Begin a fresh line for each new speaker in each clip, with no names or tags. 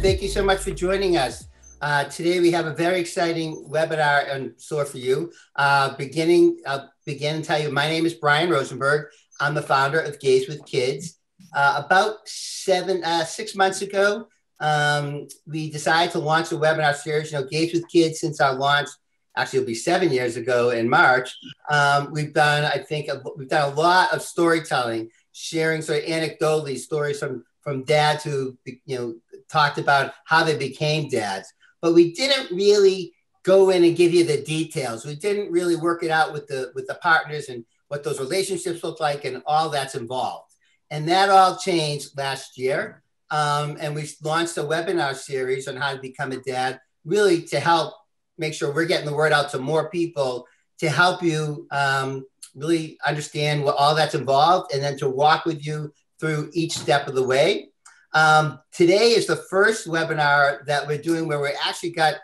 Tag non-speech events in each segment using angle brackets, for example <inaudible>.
thank you so much for joining us. Uh, today we have a very exciting webinar in store for you. Uh, beginning, I'll begin and tell you, my name is Brian Rosenberg. I'm the founder of Gays with Kids. Uh, about seven, uh, six months ago, um, we decided to launch a webinar series, you know, Gays with Kids since our launch, actually it'll be seven years ago in March. Um, we've done, I think, a, we've done a lot of storytelling, sharing sort of anecdotally stories from, from dads who, you know, talked about how they became dads, but we didn't really go in and give you the details. We didn't really work it out with the with the partners and what those relationships look like and all that's involved. And that all changed last year. Um, and we launched a webinar series on how to become a dad, really to help make sure we're getting the word out to more people to help you um, really understand what all that's involved and then to walk with you through each step of the way. Um, today is the first webinar that we're doing where we actually got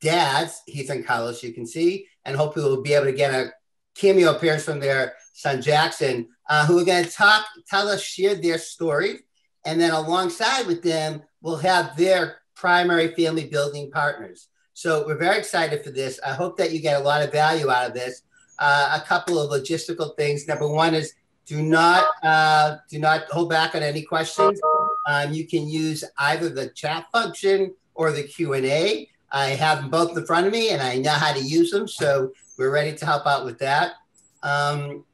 dads, Heath and Carlos, you can see, and hopefully we'll be able to get a cameo appearance from their son Jackson, uh, who are going to talk, tell us, share their story, and then alongside with them, we'll have their primary family building partners. So we're very excited for this. I hope that you get a lot of value out of this. Uh, a couple of logistical things. Number one is do not uh, do not hold back on any questions. Um, you can use either the chat function or the Q&A. I have them both in front of me and I know how to use them. So we're ready to help out with that. Um,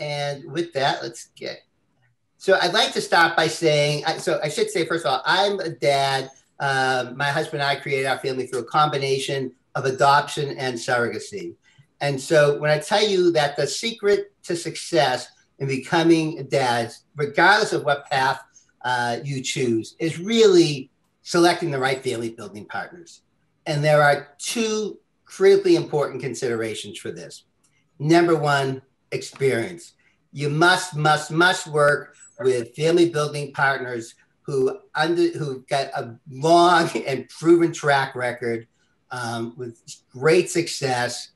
and with that, let's get. So I'd like to start by saying, so I should say, first of all, I'm a dad. Um, my husband and I created our family through a combination of adoption and surrogacy. And so when I tell you that the secret to success in becoming dads, regardless of what path uh, you choose, is really selecting the right family building partners. And there are two critically important considerations for this. Number one, experience. You must, must, must work with family building partners who under who got a long and proven track record um, with great success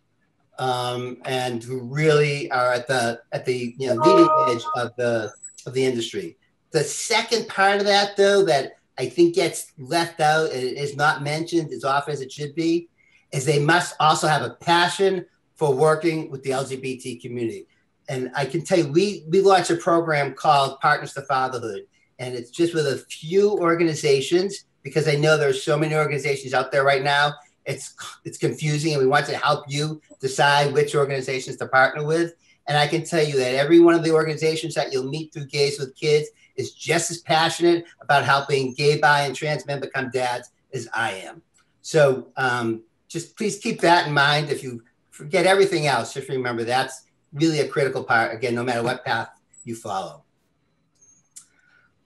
um, and who really are at the at the you know leading edge of the of the industry. The second part of that, though, that I think gets left out and is not mentioned as often as it should be, is they must also have a passion for working with the LGBT community. And I can tell you, we we launched a program called Partners to Fatherhood, and it's just with a few organizations because I know there's so many organizations out there right now it's it's confusing, and we want to help you decide which organizations to partner with. And I can tell you that every one of the organizations that you'll meet through Gays with Kids is just as passionate about helping gay, bi, and trans men become dads as I am. So um, just please keep that in mind. If you forget everything else, just remember that's really a critical part, again, no matter what path you follow.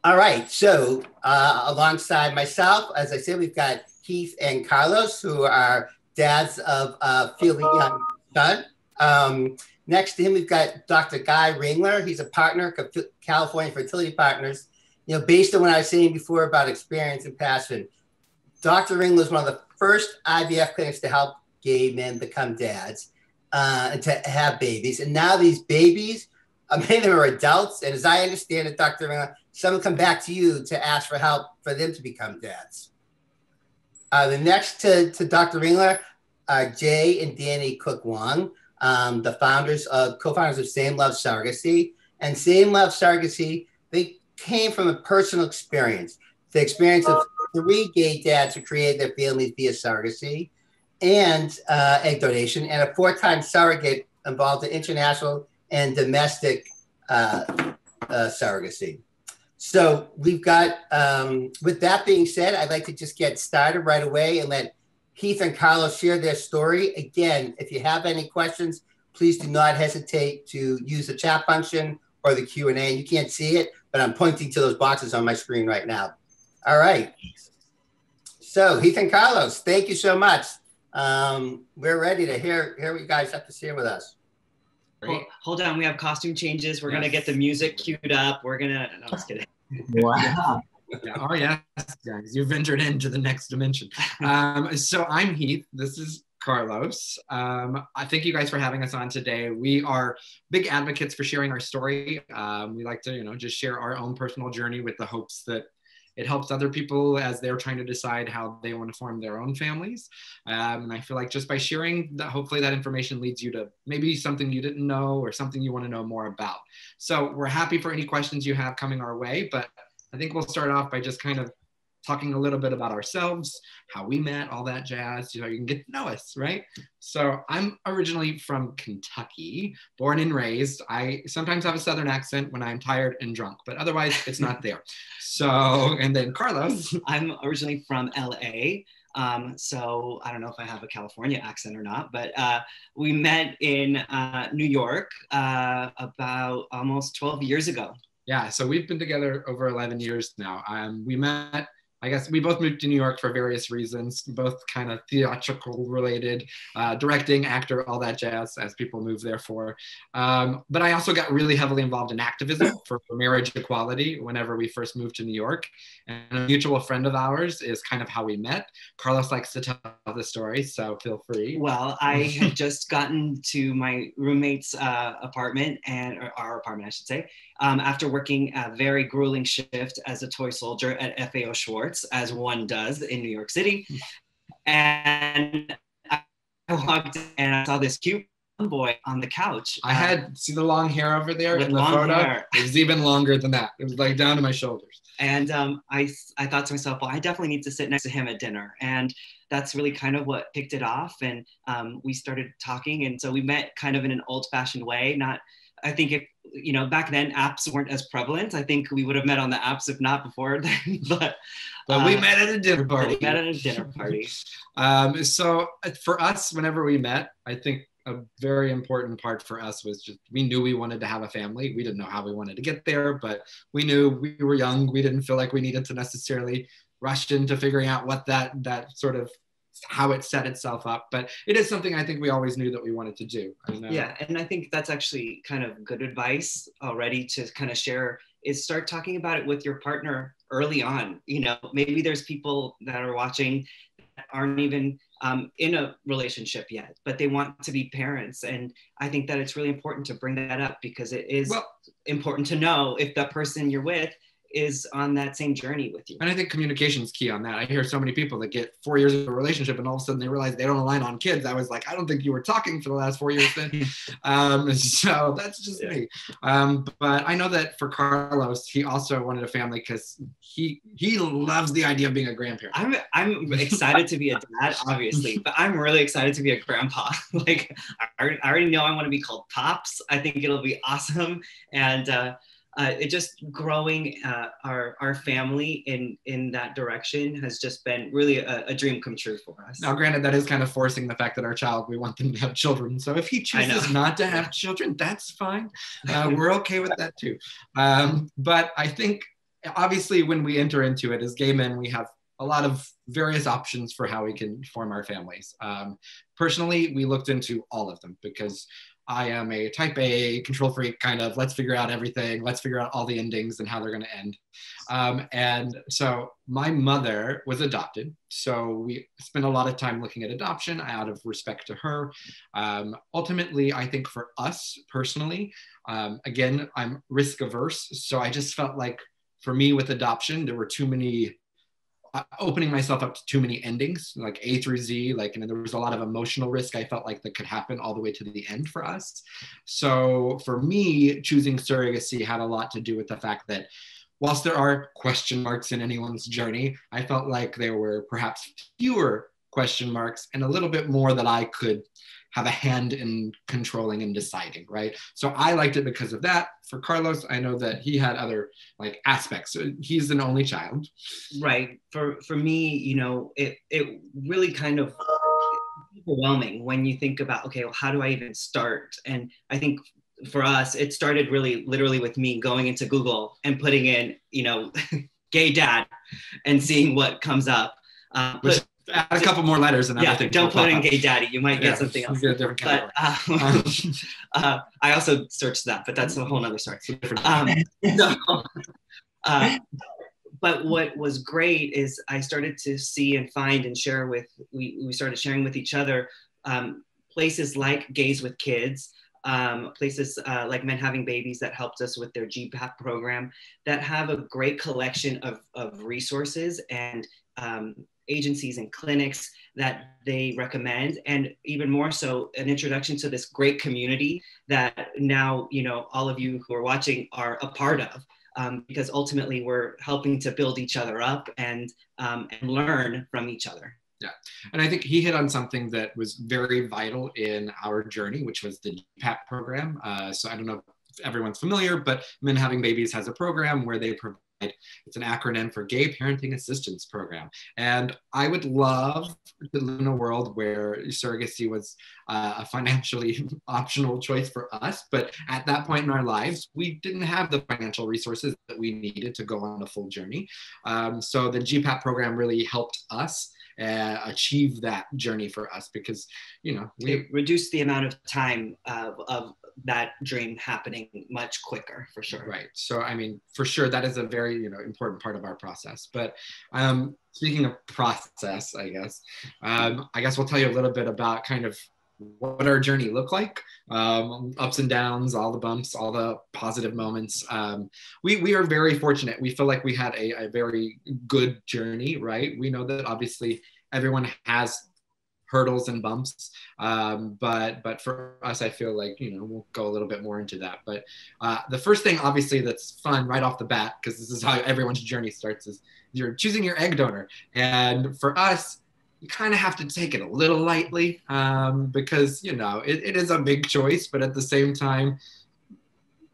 All right, so uh, alongside myself, as I said, we've got Heath and Carlos, who are dads of a fairly young son. Um, next to him, we've got Dr. Guy Ringler. He's a partner California Fertility Partners. You know, based on what I was saying before about experience and passion, Dr. Ringler is one of the first IVF clinics to help gay men become dads uh, and to have babies. And now these babies, uh, <laughs> many of them are adults. And as I understand it, Dr. Ringler, some come back to you to ask for help for them to become dads. Uh, the next to, to Dr. Ringler are Jay and Danny Cook Wong, um, the founders of co-founders of Same Love Surrogacy. And Same Love Surrogacy, they came from a personal experience, the experience of three gay dads who created their families via surrogacy and uh, egg donation, and a four-time surrogate involved in international and domestic uh, uh, surrogacy. So we've got, um, with that being said, I'd like to just get started right away and let Heath and Carlos share their story. Again, if you have any questions, please do not hesitate to use the chat function or the Q&A. You can't see it, but I'm pointing to those boxes on my screen right now. All right. So Heath and Carlos, thank you so much. Um, we're ready to hear, hear what you guys have to share with us.
Hold, hold on, we have costume changes. We're yes. gonna get the music queued up. We're gonna. No, just kidding.
wow. Yeah. <laughs> Oh yes, guys, you've entered into the next dimension. <laughs> Um, so I'm Heath. This is Carlos. Um, I thank you guys for having us on today. We are big advocates for sharing our story. Um, we like to, you know, just share our own personal journey with the hopes that it helps other people as they're trying to decide how they want to form their own families. Um, and I feel like just by sharing that, hopefully that information leads you to maybe something you didn't know or something you want to know more about. So we're happy for any questions you have coming our way, but I think we'll start off by just kind of talking a little bit about ourselves, how we met, all that jazz, you know, you can get to know us, right? So I'm originally from Kentucky, born and raised. I sometimes have a Southern accent when I'm tired and drunk, but otherwise it's not there. <laughs> So, and then Carlos.
I'm originally from LA. Um, so I don't know if I have a California accent or not, but uh, we met in uh, New York uh, about almost 12 years ago.
Yeah, so we've been together over 11 years now. Um, we met I guess we both moved to New York for various reasons, both kind of theatrical related, uh, directing, actor, all that jazz, as people move there for. Um, but I also got really heavily involved in activism <laughs> for marriage equality whenever we first moved to New York. And a mutual friend of ours is kind of how we met. Carlos likes to tell the story, so feel free.
Well, I had <laughs> just gotten to my roommate's uh, apartment and our apartment, I should say, um, after working a very grueling shift as a toy soldier at FAO As one does in New York City. And I walked and I saw this cute boy on the couch.
I had see the long hair over there in the photo. Hair. It was even longer than that. It was like down to my shoulders.
And um, I, I thought to myself, well, I definitely need to sit next to him at dinner. And that's really kind of what kicked it off. And um, we started talking. And so we met kind of in an old fashioned way, not I think if you know back then apps weren't as prevalent. I think we would have met on the apps if not before <laughs> then. but
but we uh, met at a dinner party.
We met at a dinner party. <laughs>
um, so uh, for us, whenever we met, I think a very important part for us was just we knew we wanted to have a family. We didn't know how we wanted to get there, but we knew we were young. We didn't feel like we needed to necessarily rush into figuring out what that that sort of how it set itself up but it is something i think we always knew that we wanted to do
yeah and i think that's actually kind of good advice already to kind of share is start talking about it with your partner early on you know? Maybe there's people that are watching that aren't even um, in a relationship yet but they want to be parents and i think that it's really important to bring that up because it is well, important to know if the person you're with is on that same journey with you.
And I think communication is key on that. I hear so many people that get four years of a relationship and all of a sudden they realize they don't align on kids. I was like, I don't think you were talking for the last four years then. <laughs> um, <laughs> so that's just yeah. me. Um, but I know that for Carlos, he also wanted a family because he he loves the idea of being a grandparent.
I'm I'm excited to be a dad, obviously, <laughs> but I'm really excited to be a grandpa. like I, I already know I want to be called Pops. I think it'll be awesome. And uh, uh, it just growing uh, our our family in in that direction has just been really a, a, dream come true for us.
Now, granted, that is kind of forcing the fact that our child we want them to have children. So if he chooses not to have children, that's fine. <laughs> Uh, we're okay with that too. Um, but I think obviously when we enter into it as gay men, we have a lot of various options for how we can form our families. Um, personally, we looked into all of them because I am a type A control freak, kind of let's figure out everything, let's figure out all the endings and how they're going to end. Um, and so my mother was adopted. So we spent a lot of time looking at adoption out of respect to her. Um, ultimately, I think for us personally, um, again, I'm risk averse. So I just felt like for me with adoption, there were too many Uh, opening myself up to too many endings, like A through Z. Like, and there was a lot of emotional risk I felt like that could happen all the way to the end for us. So for me, choosing surrogacy had a lot to do with the fact that whilst there are question marks in anyone's journey, I felt like there were perhaps fewer question marks and a little bit more that I could have a hand in controlling and deciding, right? So I liked it because of that. For Carlos, I know that he had other like aspects. He's an only child.
Right. For for me, you know, it it really kind of overwhelming when you think about okay, well, how do I even start? And I think for us, it started really literally with me going into Google and putting in, you know, <laughs> gay dad and seeing what comes up. Uh,
but add a couple more letters and
yeah, everything. Don't put in gay daddy. You might get yeah, something else. Get a different but, <laughs> um, uh, I also searched that, but that's a whole nother story. Um, so, <laughs> <laughs> uh, but what was great is I started to see and find and share with, we, we started sharing with each other um, places like Gays with Kids, um, places uh, like Men Having Babies that helped us with their GPAP program that have a great collection of, of resources and um, agencies and clinics that they recommend and even more so an introduction to this great community that now you know all of you who are watching are a part of um, because ultimately we're helping to build each other up and um, and learn from each other
yeah. And I think he hit on something that was very vital in our journey, which was the GPAP program. Uh, so I don't know if everyone's familiar, but Men Having Babies has a program where they provide it's an acronym for Gay Parenting Assistance Program. And I would love to live in a world where surrogacy was uh, a financially <laughs> optional choice for us. But at that point in our lives, we didn't have the financial resources that we needed to go on a full journey. Um, so the GPAP program really helped us uh, achieve that journey for us because you know
we it reduced the amount of time of, of that dream happening much quicker for sure.
Right. So i mean for sure that is a very you know important part of our process. But um speaking of process i guess um i guess we'll tell you a little bit about kind of what our journey looked like. Um, ups and downs all the bumps all the positive moments. Um, we, we are very fortunate. We feel like we had a, a very good journey right? We know that obviously everyone has hurdles and bumps. Um, but but for us i feel like you know we'll go a little bit more into that. But uh, the first thing obviously that's fun right off the bat because this is how everyone's journey starts is you're choosing your egg donor. And for us you kind of have to take it a little lightly um, because you know it, it is a big choice but at the same time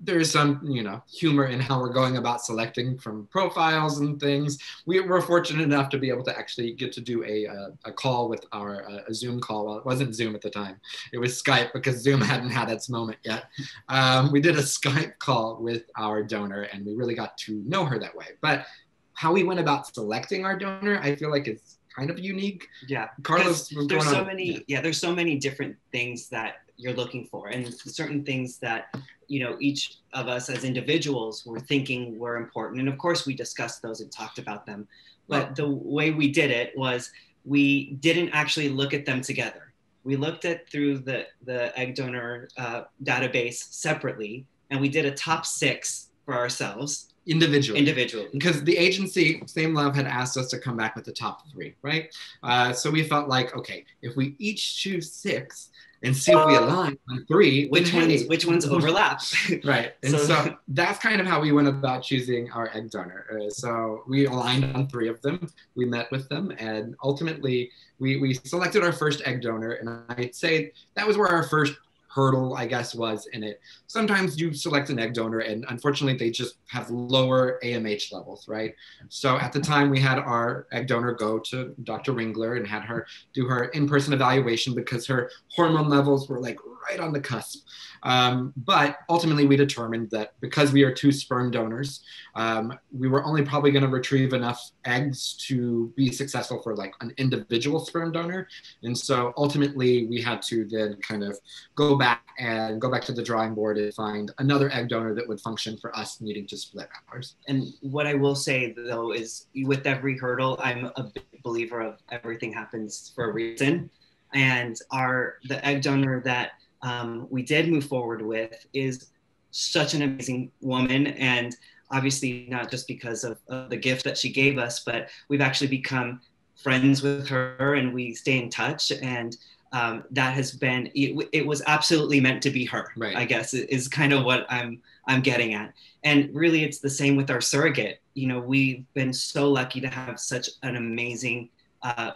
there's some you know humor in how we're going about selecting from profiles and things we were fortunate enough to be able to actually get to do a, a, a call with our uh, a zoom call well it wasn't zoom at the time it was skype because zoom <laughs> hadn't had its moment yet um, we did a <laughs> skype call with our donor and we really got to know her that way but how we went about selecting our donor i feel like it's kind of unique.
Yeah,
Carlos.
There's so on, many. Yeah. yeah, there's so many different things that you're looking for, and certain things that you know each of us as individuals were thinking were important. And of course, we discussed those and talked about them. But well, the way we did it was we didn't actually look at them together. We looked at through the the egg donor uh, database separately, and we did a top six for ourselves
individually
individually
because the agency same love had asked us to come back with the top three right uh, so we felt like okay if we each choose six and see if we align on three
which ones hey, which ones <laughs> overlap?
Right <laughs> and so, so, <laughs> that's kind of how we went about choosing our egg donor uh, so we aligned on three of them. We met with them and ultimately we, we selected our first egg donor and i'd say that was where our first hurdle, I guess, was in it. Sometimes you select an egg donor, and unfortunately, they just have lower AMH levels, right? So at the time, we had our egg donor go to Dr. Ringler and had her do her in person evaluation because her hormone levels were like right on the cusp. Um, but ultimately, we determined that because we are two sperm donors, um, we were only probably going to retrieve enough eggs to be successful for like an individual sperm donor. And so ultimately, we had to then kind of go back and go back to the drawing board and find another egg donor that would function for us needing to split ours.
And what I will say though is with every hurdle, I'm a big believer of everything happens for a reason. And our the egg donor that um, we did move forward with is such an amazing woman. And obviously not just because of, of, the gift that she gave us but we've actually become friends with her and we stay in touch. And um, that has been it, it, was absolutely meant to be her
right.
i guess is kind of what i'm i'm getting at. And really it's the same with our surrogate. You know we've been so lucky to have such an amazing uh,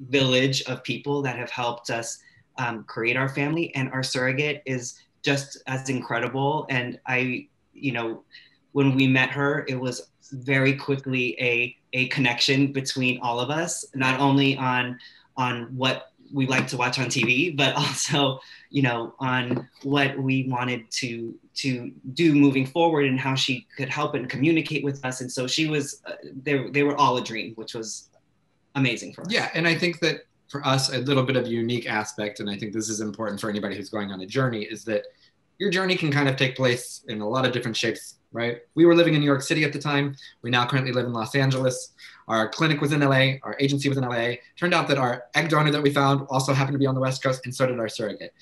village of people that have helped us um, create our family and our surrogate is just as incredible. And i you know when we met her it was very quickly a a connection between all of us not only on on what we like to watch on tv but <laughs> also you know on what we wanted to to do moving forward and how she could help and communicate with us. And so she was uh, they, they were all a dream which was amazing for us.
Yeah and i think that for us a little bit of a unique aspect and i think this is important for anybody who's going on a journey is that your journey can kind of take place in a lot of different shapes right? We were living in new york city at the time. We now currently live in los angeles. Our clinic was in la our agency was in la turned out that our egg donor that we found also happened to be on the west coast and so did our surrogate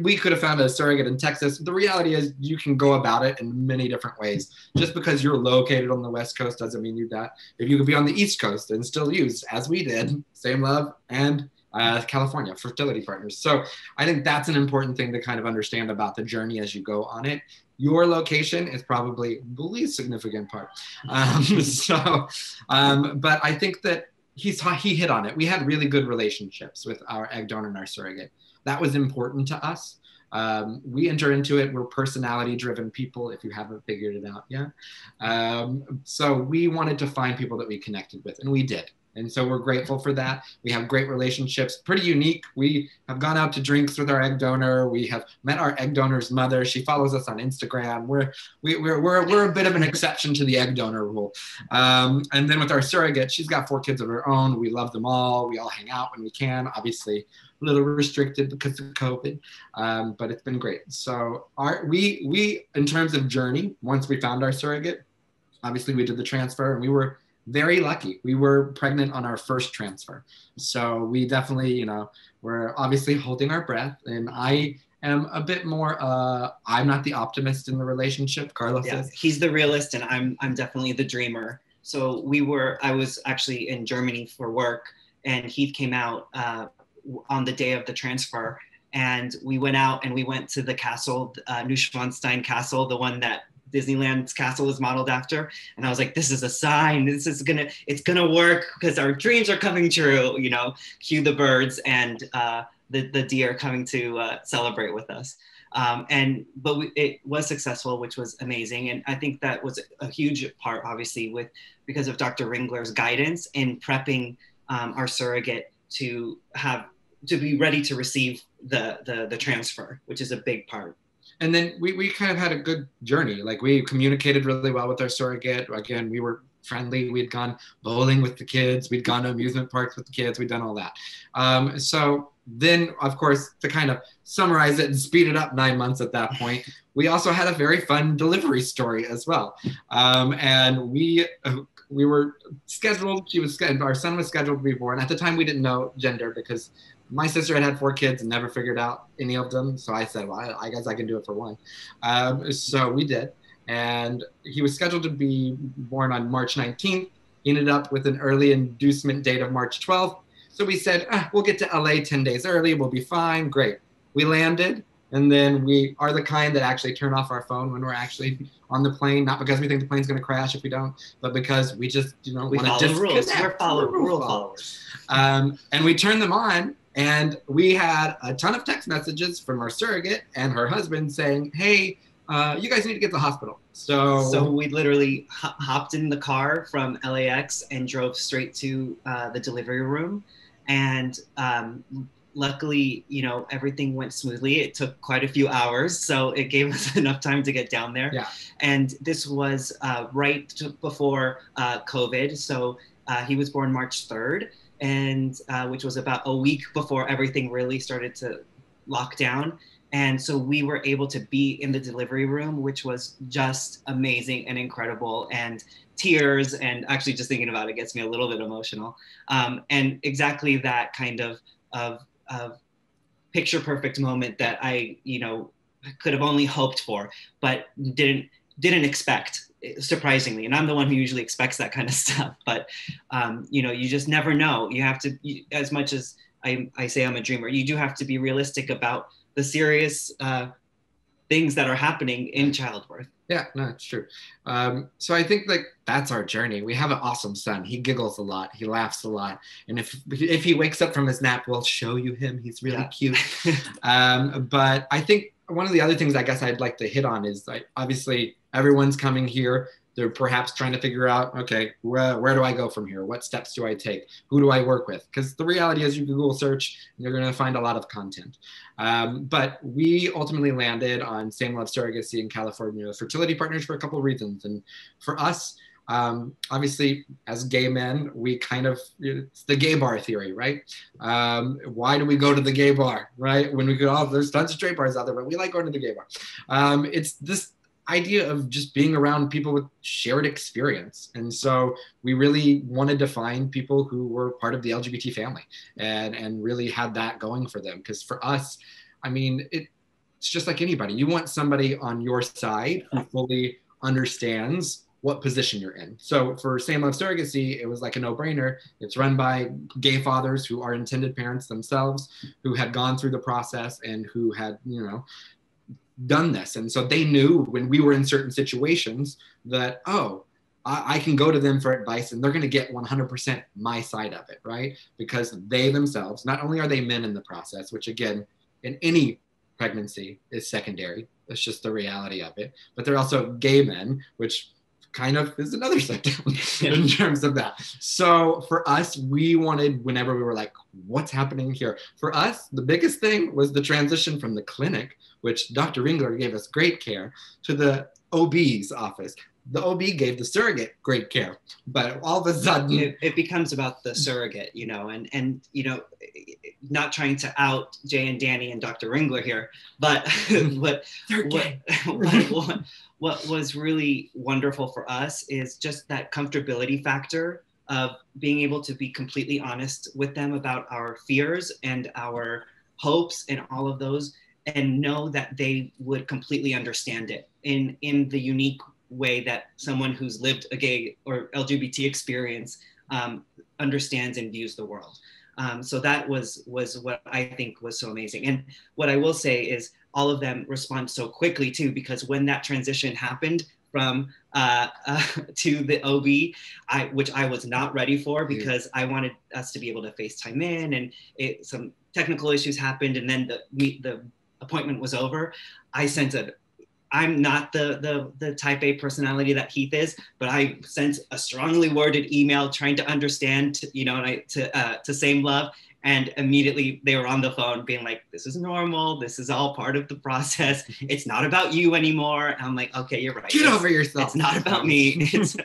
we could have found a surrogate in Texas. The reality is, you can go about it in many different ways. Just because you're located on the West Coast doesn't mean you that. If you could be on the East Coast and still use, as we did, Same Love and uh, California fertility partners. So I think that's an important thing to kind of understand about the journey as you go on it. Your location is probably the least significant part. Um, <laughs> so, um, but I think that he's he hit on it. We had really good relationships with our egg donor and our surrogate. That was important to us. Um, we enter into it. We're personality driven people, if you haven't figured it out yet. Um, so we wanted to find people that we connected with, and we did. And so we're grateful for that. We have great relationships, pretty unique. We have gone out to drinks with our egg donor. We have met our egg donor's mother. She follows us on Instagram. We're, we, are we we're, we're a bit of an exception to the egg donor rule. Um, and then with our surrogate, she's got four kids of her own. We love them all. We all hang out when we can. Obviously, a little restricted because of COVID, um, but it's been great. So our we we in terms of journey, once we found our surrogate, obviously we did the transfer and we were very lucky. We were pregnant on our first transfer. So we definitely, you know, we're obviously holding our breath. And I am a bit more, uh, I'm not the optimist in the relationship. Carlos yeah, is.
He's the realist and I'm, I'm definitely the dreamer. So we were, I was actually in Germany for work and Heath came out uh, on the day of the transfer and we went out and we went to the castle, uh, Neuschwanstein Castle, the one that Disneyland's castle is modeled after. And I was like, this is a sign. This is gonna, it's gonna work because our dreams are coming true. You know, cue the birds and uh, the the deer coming to uh, celebrate with us. Um, and but we, it was successful, which was amazing. And I think that was a huge part, obviously, with because of Dr. Ringler's guidance in prepping um, our surrogate to have to be ready to receive the, the the transfer, which is a big part
and then we, we kind of had a good journey. Like we communicated really well with our surrogate. Again, we were friendly. We'd gone bowling with the kids. We'd gone to amusement parks with the kids. We'd done all that. Um, so then, of course, to kind of summarize it and speed it up nine months at that point, we also had a very fun delivery story as well. Um, and we we were scheduled. She was our son was scheduled to be born. At the time, we didn't know gender because my sister had had four kids and never figured out any of them. So I said, well, I, I guess I can do it for one. Um, so we did. And he was scheduled to be born on March 19th. He ended up with an early inducement date of March 12th. So we said, ah, we'll get to LA 10 days early. We'll be fine. Great. We landed. And then we are the kind that actually turn off our phone when we're actually on the plane, not because we think the plane's going to crash if we don't, but because we just, you know,
we follow the rules. We're follow, rule followers.
Um, and we turn them on, and we had a ton of text messages from our surrogate and her husband saying, hey, uh, you guys need to get to the hospital. So,
so we literally hopped in the car from LAX and drove straight to uh, the delivery room. And um, luckily, you know, everything went smoothly. It took quite a few hours, so it gave <laughs> us enough time to get down there.
Yeah.
And this was uh, right before uh, COVID. So uh, he was born March 3rd and uh, which was about a week before everything really started to lock down. And so we were able to be in the delivery room, which was just amazing and incredible. And tears, and actually just thinking about it gets me a little bit emotional. Um, and exactly that kind of, of, of picture perfect moment that I, you know, could have only hoped for, but didn't didn't expect surprisingly and i'm the one who usually expects that kind of <laughs> stuff but um, you know you just never know. You have to you, as much as I, I say i'm a dreamer you do have to be realistic about the serious uh, things that are happening in childbirth.
Yeah no it's true. Um, so i think like that's our journey. We have an awesome son. He giggles a lot. He laughs a lot. And if if he wakes up from his nap we'll show you him. He's really yeah. cute. <laughs> Um, but i think one of the other things i guess i'd like to hit on is like obviously everyone's coming here. They're perhaps trying to figure out, okay, where, where do I go from here? What steps do I take? Who do I work with? Because the reality is, you Google search, and you're going to find a lot of content. Um, but we ultimately landed on Same Love Surrogacy in California fertility partners for a couple of reasons. And for us, um, obviously, as gay men, we kind of, it's the gay bar theory, right? Um, why do we go to the gay bar, right? When we go, oh, there's tons of straight bars out there, but we like going to the gay bar. Um, it's this idea of just being around people with shared experience. And so we really wanted to find people who were part of the LGBT family and, and really had that going for them. Because for us, I mean, it, it's just like anybody. You want somebody on your side who fully understands what position you're in. So for Same Love Surrogacy, it was like a no-brainer. It's run by gay fathers who are intended parents themselves, who had gone through the process and who had, you know, done this. And so they knew when we were in certain situations that, oh, I, I can go to them for advice and they're going to get 100% my side of it, right? Because they themselves, not only are they men in the process, which again, in any pregnancy is secondary, it's just the reality of it, but they're also gay men, which kind of is another <laughs> step down <laughs> in terms of that. So for us, we wanted whenever we were like, what's happening here? For us, the biggest thing was the transition from the clinic, which Dr. Ringler gave us great care, to the OB's office the OB gave the surrogate great care, but all of a sudden
it, it, becomes about the surrogate, you know, and and you know, not trying to out Jay and Danny and Dr. Ringler here, but <laughs> what, what, <laughs> what, what what was really wonderful for us is just that comfortability factor of being able to be completely honest with them about our fears and our hopes and all of those and know that they would completely understand it in in the unique way that someone who's lived a gay or LGBT experience um, understands and views the world. Um, so that was was what I think was so amazing. And what I will say is all of them respond so quickly too, because when that transition happened from uh, <laughs> uh, to the OB, I, which I was not ready for because I wanted us to be able to FaceTime in, and it, some technical issues happened, and then the the appointment was over. I sent a I'm not the, the the type A personality that Heath is, but I sent a strongly worded email trying to understand, you know, and I, to uh, to same love, and immediately they were on the phone being like, "This is normal. This is all part of the process. <laughs> It's not about you anymore." And I'm like, "Okay, you're right.
Get
it's,
over yourself.
It's not about me. <laughs> It's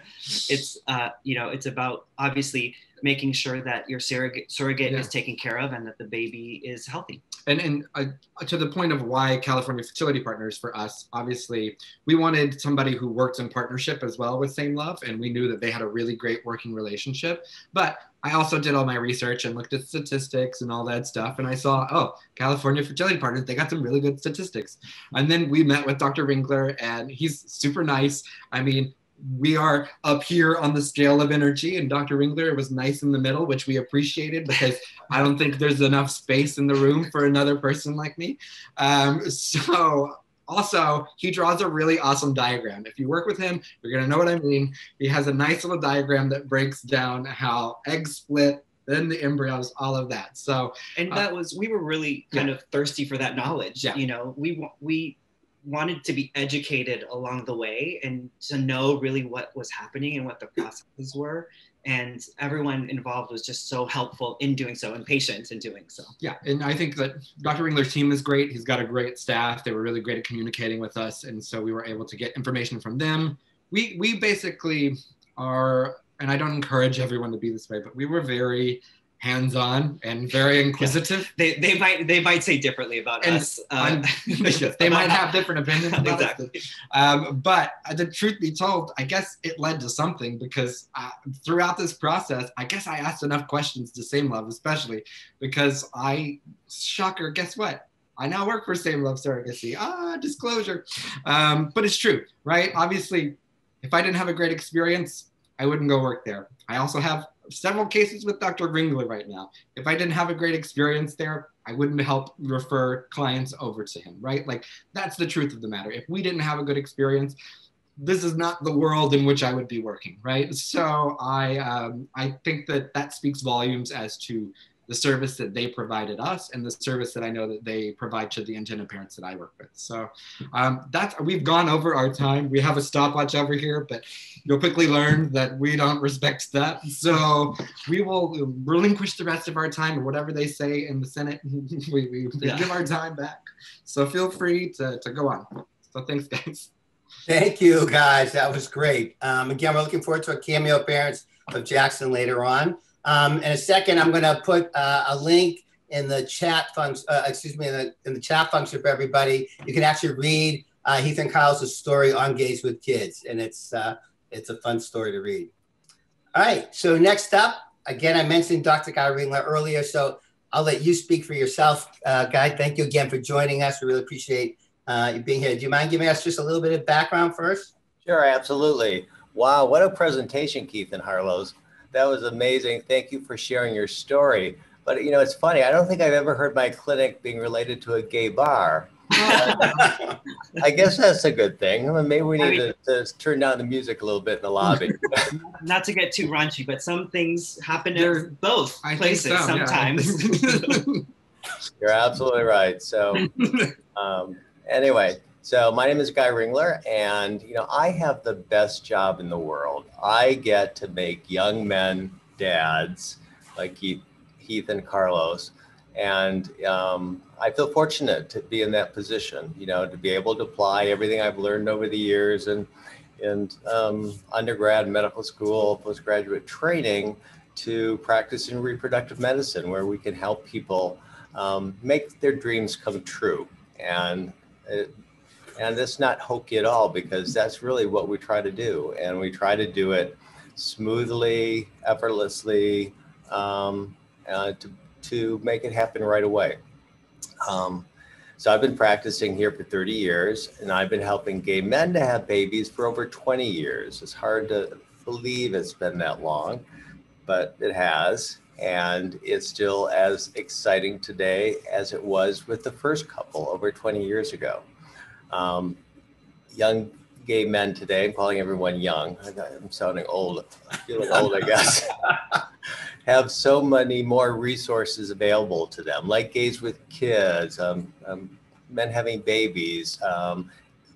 it's uh, you know, it's about obviously making sure that your surrogate surrogate yeah. is taken care of and that the baby is healthy."
And and uh, to the point of why California Fertility Partners for us, obviously, we wanted somebody who worked in partnership as well with Same Love, and we knew that they had a really great working relationship. But I also did all my research and looked at statistics and all that stuff, and I saw, oh, California Fertility Partners, they got some really good statistics. And then we met with Dr. Ringler, and he's super nice. I mean, we are up here on the scale of energy and dr ringler was nice in the middle which we appreciated because i don't think there's enough space in the room for another person like me. Um, so also he draws a really awesome diagram. If you work with him you're going to know what i mean. He has a nice little diagram that breaks down how eggs split then the embryos all of that. So
and that uh, was we were really kind yeah. of thirsty for that knowledge yeah. you know? We we wanted to be educated along the way and to know really what was happening and what the processes were. And everyone involved was just so helpful in doing so and patient in doing so.
Yeah and i think that dr ringler's team is great. He's got a great staff. They were really great at communicating with us and so we were able to get information from them. We we basically are and i don't encourage everyone to be this way but we were very hands-on and very inquisitive.
they, they might they might say differently about and us. <laughs> Uh,
they might have different opinions about exactly. Um, but uh, the truth be told, I guess it led to something because uh, throughout this process, I guess I asked enough questions to Same Love, especially because I, shocker, guess what? I now work for Same Love Surrogacy. Ah, disclosure. Um, but it's true, right? Obviously, if I didn't have a great experience, I wouldn't go work there. I also have several cases with Dr. Ringler right now. If I didn't have a great experience there, I wouldn't help refer clients over to him, right? Like that's the truth of the matter. If we didn't have a good experience, this is not the world in which I would be working, right? So I um, I think that that speaks volumes as to the service that they provided us and the service that I know that they provide to the intended parents that I work with. So um, that's we've gone over our time. We have a stopwatch over here, but you'll quickly learn that we don't respect that. So we will relinquish the rest of our time or whatever they say in the Senate. <laughs> we, we, yeah. give our time back. So feel free to, to go on. So thanks, guys.
Thank you, guys. That was great. Um, again, we're looking forward to a cameo appearance of Jackson later on. Um, in a second, I'm going to put uh, a link in the chat function, uh, excuse me, in the, in the, chat function for everybody. You can actually read uh, Heath and Kyle's story on Gays with Kids, and it's uh, it's a fun story to read. All right, so next up, again, I mentioned Dr. Guy Ringler earlier, so I'll let you speak for yourself, uh, Guy. Thank you again for joining us. We really appreciate uh, you being here. Do you mind giving us just a little bit of background first?
Sure, absolutely. Wow, what a presentation, Heath and Carlos. That was amazing. Thank you for sharing your story. But you know, it's funny. I don't think I've ever heard my clinic being related to a gay bar. <laughs> I guess that's a good thing. I mean, maybe we need I mean, to, to, turn down the music a little bit in the lobby. <laughs>
Not to get too raunchy, but some things happen in both I places so, sometimes.
Yeah. <laughs> You're absolutely right. So, um, anyway, so my name is Guy Ringler, and you know I have the best job in the world. I get to make young men dads like Heath, and Carlos and um, I feel fortunate to be in that position, you know, to be able to apply everything I've learned over the years and and um, undergrad, medical school, postgraduate training to practice in reproductive medicine, where we can help people um, make their dreams come true. And it, and that's not hokey at all because that's really what we try to do, and we try to do it smoothly, effortlessly, um, uh, to to make it happen right away. Um, so I've been practicing here for 30 years, and I've been helping gay men to have babies for over 20 years. It's hard to believe it's been that long, but it has. And it's still as exciting today as it was with the first couple over 20 years ago. Um, young gay men today, I'm calling everyone young. I'm sounding old. I feel like old, I guess. <laughs> have so many more resources available to them, like Gays with Kids, um, um, men having babies, um,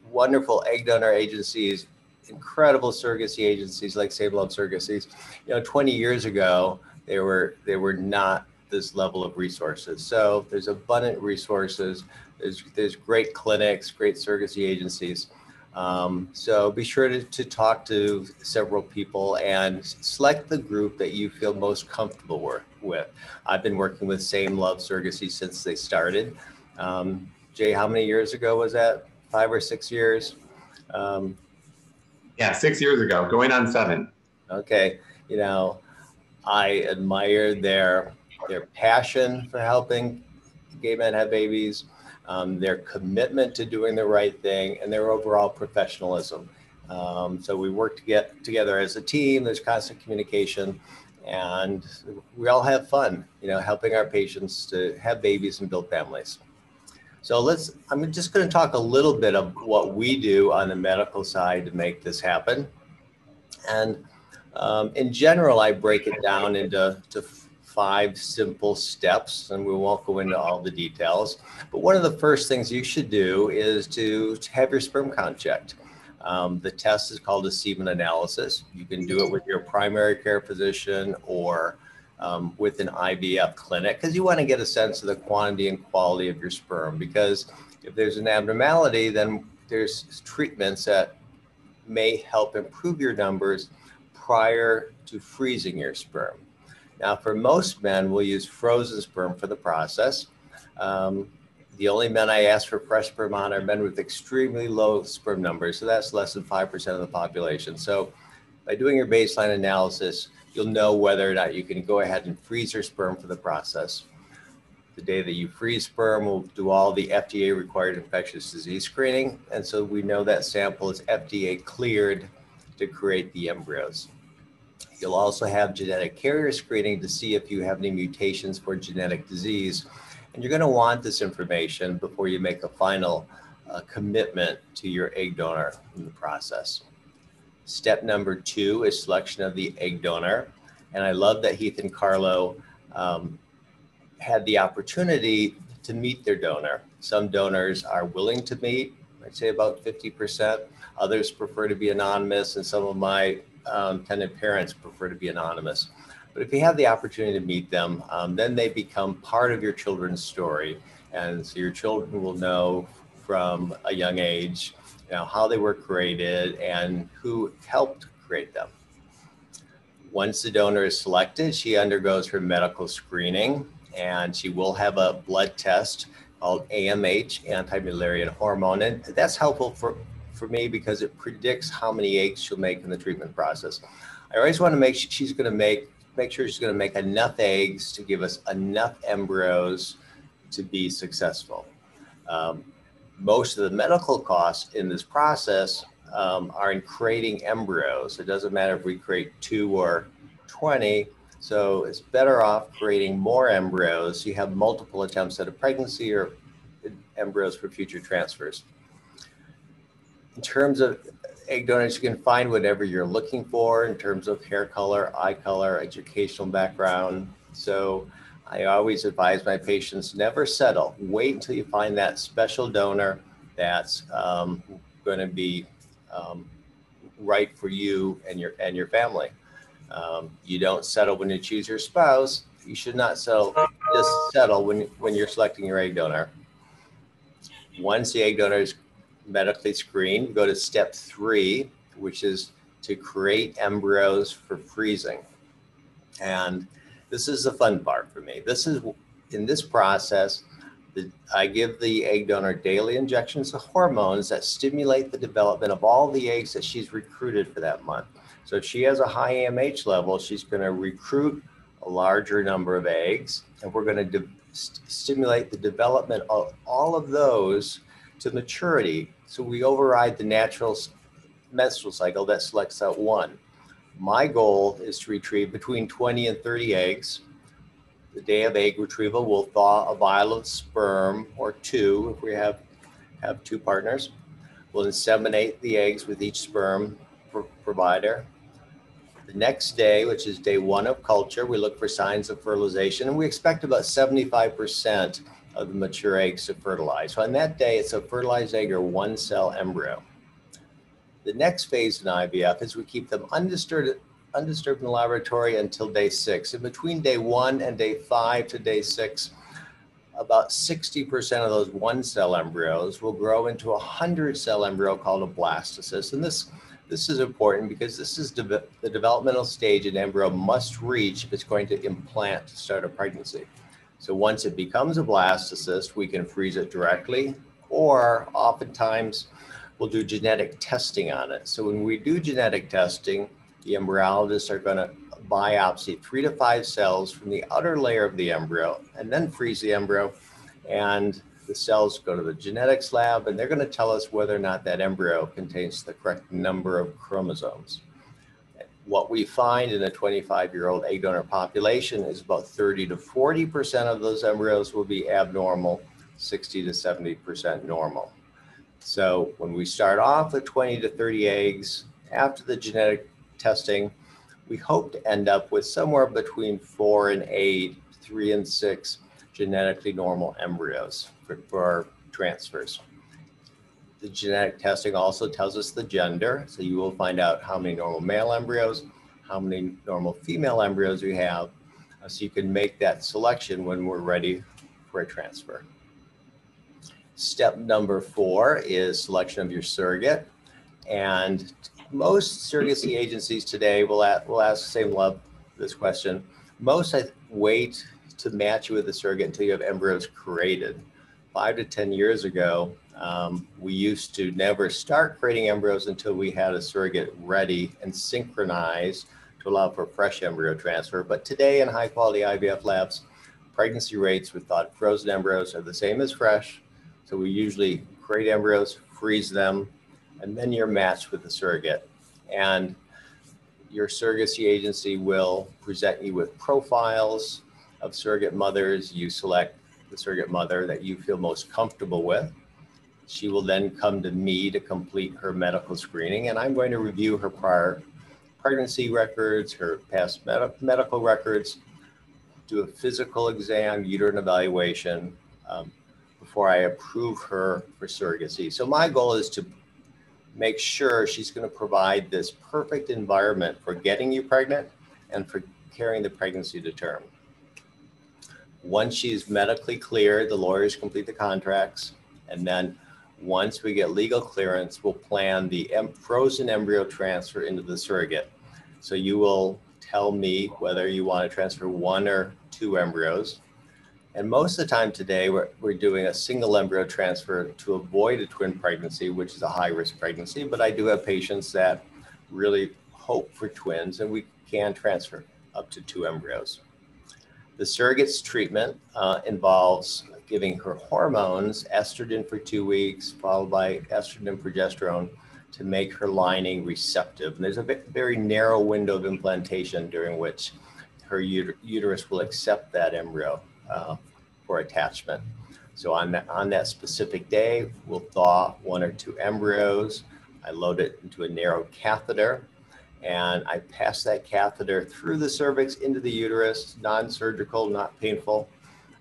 wonderful egg donor agencies, incredible surrogacy agencies like Same Love Surrogacies. You know, 20 years ago, they were they were not this level of resources. So there's abundant resources. There's there's great clinics, great surrogacy agencies. Um, so be sure to, to talk to several people and select the group that you feel most comfortable work with. I've been working with Same Love Surrogacy since they started. Um, Jay, how many years ago was that? Five or six years? Um,
yeah, six years ago, going on seven.
Okay, you know, I admire their their passion for helping gay men have babies um, their commitment to doing the right thing, and their overall professionalism. Um, so we work to get together as a team. There's constant communication, and we all have fun, you know, helping our patients to have babies and build families. So let's. I'm just going to talk a little bit of what we do on the medical side to make this happen, and um, in general, I break it down into to five simple steps, and we won't go into all the details. But one of the first things you should do is to have your sperm count checked. Um, the test is called a semen analysis. You can do it with your primary care physician or um, with an IVF clinic because you want to get a sense of the quantity and quality of your sperm. Because if there's an abnormality, then there's treatments that may help improve your numbers prior to freezing your sperm. Now, for most men, we'll use frozen sperm for the process. Um, the only men I ask for fresh sperm on are men with extremely low sperm numbers. So that's less than 5% of the population. So by doing your baseline analysis, you'll know whether or not you can go ahead and freeze your sperm for the process. The day that you freeze sperm, we'll do all the FDA required infectious disease screening. And so we know that sample is FDA cleared to create the embryos. You'll also have genetic carrier screening to see if you have any mutations for genetic disease. And you're going to want this information before you make a final uh, commitment to your egg donor in the process. Step number two is selection of the egg donor. And I love that Heath and Carlo um, had the opportunity to meet their donor. Some donors are willing to meet, I'd say about 50%. Others prefer to be anonymous, and some of my um, tended parents prefer to be anonymous. But if you have the opportunity to meet them, um, then they become part of your children's story. And so your children will know from a young age you know, how they were created and who helped create them. Once the donor is selected, she undergoes her medical screening and she will have a blood test called AMH, anti-Mullerian hormone. And that's helpful for for me because it predicts how many eggs she'll make in the treatment process. I always want to make sure she's going to make make sure she's going to make enough eggs to give us enough embryos to be successful. Um, most of the medical costs in this process um, are in creating embryos. It doesn't matter if we create two or 20. So it's better off creating more embryos. You have multiple attempts at a pregnancy or embryos for future transfers. In terms of egg donors, you can find whatever you're looking for in terms of hair color, eye color, educational background. So I always advise my patients never settle. Wait until you find that special donor that's um, going to be um, right for you and your and your family. Um, you don't settle when you choose your spouse. You should not settle. Just settle when when you're selecting your egg donor. Once the egg donor is medically screened, go to step three, which is to create embryos for freezing. And this is the fun part for me. This is in this process, the, I give the egg donor daily injections of hormones that stimulate the development of all the eggs that she's recruited for that month. So if she has a high AMH level, she's going to recruit a larger number of eggs, and we're going to st stimulate the development of all of those to maturity. So we override the natural menstrual cycle that selects out one. My goal is to retrieve between 20 and 30 eggs. The day of egg retrieval, we'll thaw a vial of sperm or two if we have, have two partners. We'll inseminate the eggs with each sperm provider. The next day, which is day one of culture, we look for signs of fertilization, and we expect about 75% of the mature eggs to fertilize. So on that day, it's a fertilized egg or one cell embryo. The next phase in IVF is we keep them undisturbed, undisturbed in the laboratory until day six. In between day one and day five to day six, about 60% of those one cell embryos will grow into a 100 cell embryo called a blastocyst. And this this is important because this is de the developmental stage an embryo must reach if it's going to implant to start a pregnancy. So once it becomes a blastocyst, we can freeze it directly, or oftentimes we'll do genetic testing on it. So when we do genetic testing, the embryologists are going to biopsy three to five cells from the outer layer of the embryo and then freeze the embryo. And the cells go to the genetics lab and they're going to tell us whether or not that embryo contains the correct number of chromosomes. What we find in a 25 year old egg donor population is about 30 to 40% of those embryos will be abnormal, 60 to 70% normal. So when we start off with 20 to 30 eggs, after the genetic testing, we hope to end up with somewhere between four and eight, three and six genetically normal embryos for, for transfers. The genetic testing also tells us the gender. So you will find out how many normal male embryos, how many normal female embryos we have. Uh, so you can make that selection when we're ready for a transfer. Step number four is selection of your surrogate. And most surrogacy <clears throat> agencies today will, ask, will ask same love this question. Most I wait to match you with a surrogate until you have embryos created. Five to 10 years ago, um, we used to never start creating embryos until we had a surrogate ready and synchronized to allow for fresh embryo transfer. But today in high quality IVF labs, pregnancy rates with thawed frozen embryos are the same as fresh. So we usually create embryos, freeze them, and then you're matched with the surrogate. And your surrogacy agency will present you with profiles of surrogate mothers. You select the surrogate mother that you feel most comfortable with. She will then come to me to complete her medical screening, and I'm going to review her prior pregnancy records, her past med medical records, do a physical exam, uterine evaluation um, before I approve her for surrogacy. So my goal is to make sure she's going to provide this perfect environment for getting you pregnant and for carrying the pregnancy to term. Once she's medically cleared, the lawyers complete the contracts. And then once we get legal clearance, we'll plan the em frozen embryo transfer into the surrogate. So you will tell me whether you want to transfer one or two embryos. And most of the time today, we're, we're doing a single embryo transfer to avoid a twin pregnancy, which is a high risk pregnancy. But I do have patients that really hope for twins, and we can transfer up to two embryos. The surrogate's treatment uh, involves giving her hormones, estrogen for two weeks, followed by estrogen progesterone to make her lining receptive. And there's a very narrow window of implantation during which her uterus will accept that embryo uh, for attachment. So on that, on that specific day, we'll thaw one or two embryos. I load it into a narrow catheter and I pass that catheter through the cervix into the uterus, non-surgical, not painful.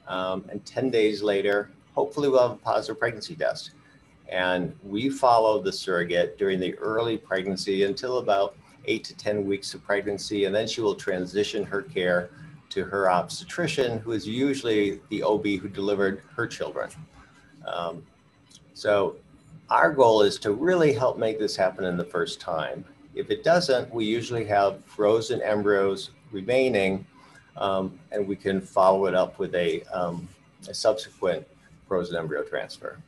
Um, and 10 days later, hopefully we'll have a positive pregnancy test. And we follow the surrogate during the early pregnancy until about eight to 10 weeks of pregnancy. And then she will transition her care to her obstetrician, who is usually the OB who delivered her children. Um, so our goal is to really help make this happen in the first time. If it doesn't, we usually have frozen embryos remaining, um, and we can follow it up with a, um, a subsequent frozen embryo transfer.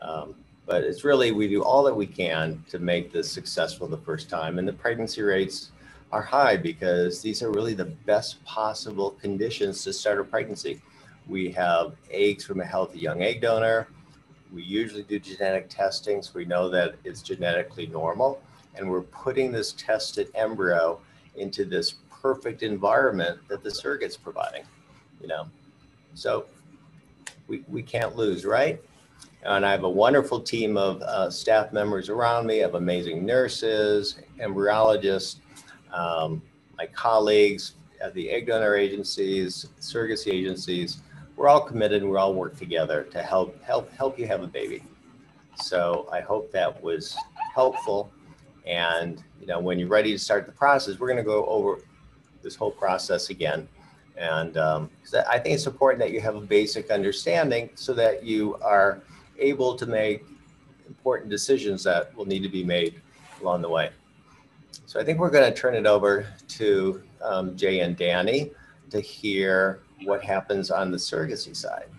Um, but it's really, we do all that we can to make this successful the first time. And the pregnancy rates are high because these are really the best possible conditions to start a pregnancy. We have eggs from a healthy young egg donor. We usually do genetic testing, so we know that it's genetically normal. And we're putting this tested embryo into this perfect environment that the surrogate's providing, you know. So we, we can't lose, right? And I have a wonderful team of uh, staff members around me. Have amazing nurses, embryologists, um, my colleagues at the egg donor agencies, surrogacy agencies. We're all committed and we all work together to help help help you have a baby. So I hope that was helpful. And you know, when you're ready to start the process, we're going to go over this whole process again. And um, I think it's important that you have a basic understanding so that you are able to make important decisions that will need to be made along the way. So I think we're going to turn it over to um, Jay and Danny to hear what happens on the surrogacy side.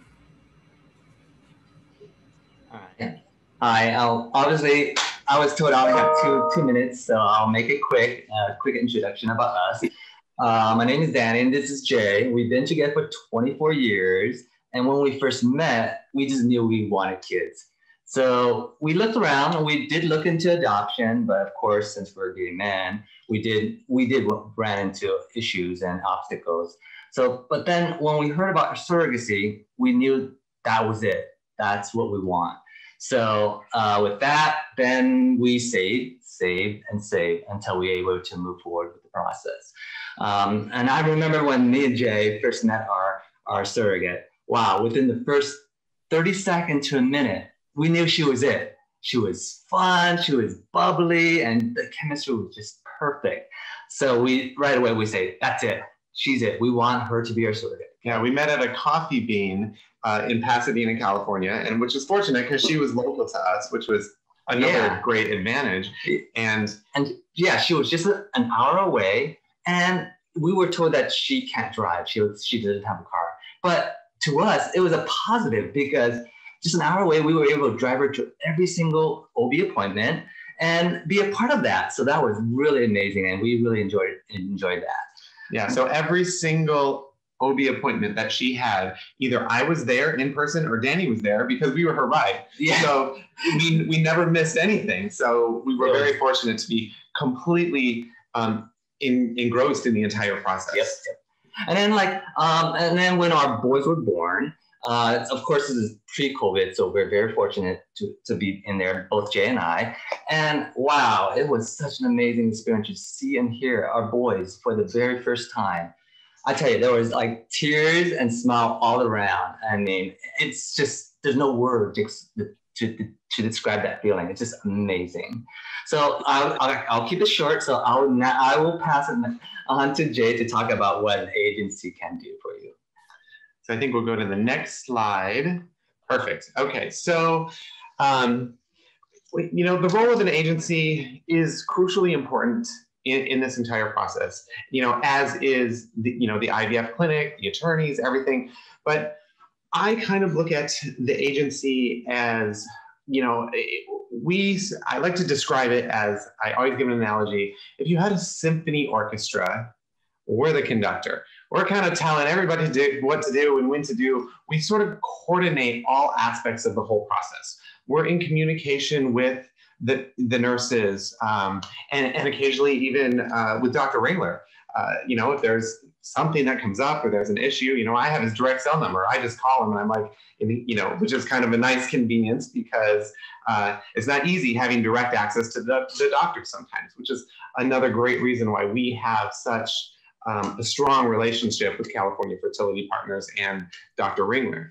All right. Hi. I'll, obviously, I was told I only have two two minutes, so I'll make it quick. Uh, quick introduction about us. Uh, my name is Danny, and this is Jay. We've been together for 24 years. And when we first met, we just knew we wanted kids. So we looked around and we did look into adoption, but of course, since we're gay men, we did we did ran into issues and obstacles. So, but then when we heard about surrogacy, we knew that was it. That's what we want. So uh, with that, then we saved, saved, and saved until we were able to move forward with the process. Um, and I remember when me and Jay first met our, our surrogate, wow, within the first 30 seconds to a minute, we knew she was it. She was fun, she was bubbly, and the chemistry was just perfect. So we right away we say, that's it. She's it. We want her to be our surrogate.
Yeah, we met at a coffee bean uh, in Pasadena, California, and which was fortunate because she was local to us, which was another yeah. great advantage. And
and yeah, she was just an hour away, and we were told that she can't drive. She was she didn't have a car, but to us, it was a positive because just an hour away, we were able to drive her to every single OB appointment and be a part of that. So that was really amazing, and we really enjoyed enjoyed that.
Yeah. So every single OB appointment that she had, either I was there in person or Danny was there because we were her ride. Yeah. So we, we never missed anything. So we were very fortunate to be completely um, in, engrossed in the entire process.
Yep. And then like, um, and then when our boys were born, uh, of course, this is pre-COVID, so we're very fortunate to, to be in there, both Jay and I. And wow, it was such an amazing experience to see and hear our boys for the very first time. I tell you, there was like tears and smile all around. I mean, it's just there's no word to, to, to describe that feeling. It's just amazing. So I'll, I'll, I'll keep it short. So I'll now I will pass it on to Jay to talk about what an agency can do for you.
So I think we'll go to the next slide. Perfect. Okay, so um, you know the role of an agency is crucially important in, in this entire process. You know, as is the you know the IVF clinic, the attorneys, everything. But I kind of look at the agency as you know we I like to describe it as I always give an analogy. If you had a symphony orchestra we're the conductor. We're kind of telling everybody to do, what to do and when to do. We sort of coordinate all aspects of the whole process. We're in communication with the, the nurses um, and, and occasionally even uh, with Dr. Ringler. Uh, you know, if there's something that comes up or there's an issue, you know, I have his direct cell number. I just call him and I'm like, you know, which is kind of a nice convenience because uh, it's not easy having direct access to the, the doctor sometimes, which is another great reason why we have such um, a strong relationship with California Fertility Partners and Dr. Ringler.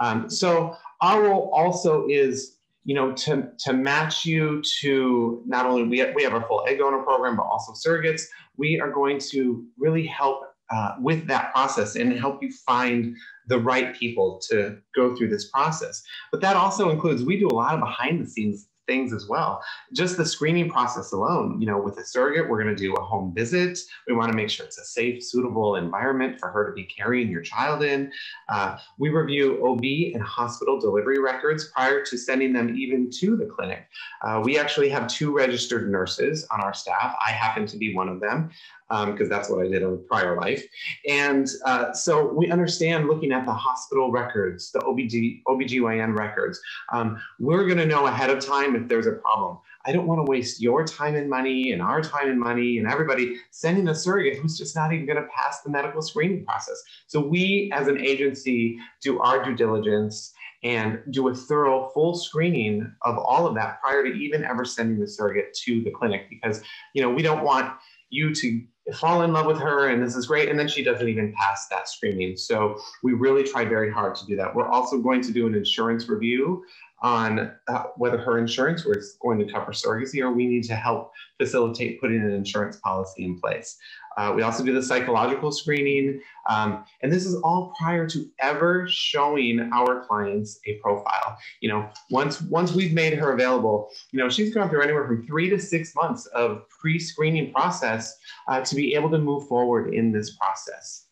Um, so our role also is you know, to, to match you to not only we have, we have our full egg donor program, but also surrogates. We are going to really help uh, with that process and help you find the right people to go through this process. But that also includes we do a lot of behind the scenes things as well. Just the screening process alone, you know, with a surrogate, we're going to do a home visit. We want to make sure it's a safe, suitable environment for her to be carrying your child in. Uh, we review OB and hospital delivery records prior to sending them even to the clinic. Uh, we actually have two registered nurses on our staff. I happen to be one of them because um, that's what I did in prior life. And uh, so we understand looking at the hospital records, the OBG, OBGYN records, um, we're going to know ahead of time if there's a problem. I don't want to waste your time and money and our time and money and everybody sending a surrogate who's just not even going to pass the medical screening process. So we as an agency do our due diligence and do a thorough full screening of all of that prior to even ever sending the surrogate to the clinic because you know we don't want you to fall in love with her and this is great. And then she doesn't even pass that screening. So we really try very hard to do that. We're also going to do an insurance review on uh, whether her insurance was going to cover surrogacy or we need to help facilitate putting an insurance policy in place. Uh, we also do the psychological screening, um, and this is all prior to ever showing our clients a profile. You know, once once we've made her available, you know, she's gone through anywhere from three to six months of pre-screening process uh, to be able to move forward in this process.